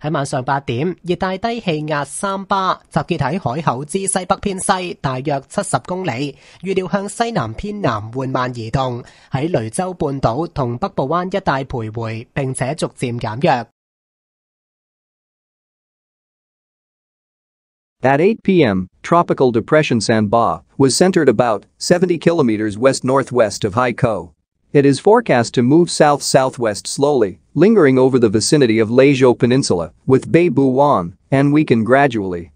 喺晚上八点，热带低气压三巴集结喺海口之西北偏西，大约七十公里，预料向西南偏南缓慢移动，喺雷州半岛同北部湾一带徘徊并且逐渐减弱。At eight p.m., tropical depression Sanba was centered about seventy kilometers west-northwest of Haikou. It is forecast to move south-southwest slowly, lingering over the vicinity of Lazio Peninsula, with Beibu Wan, and weaken gradually